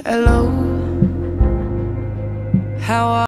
Hello, how are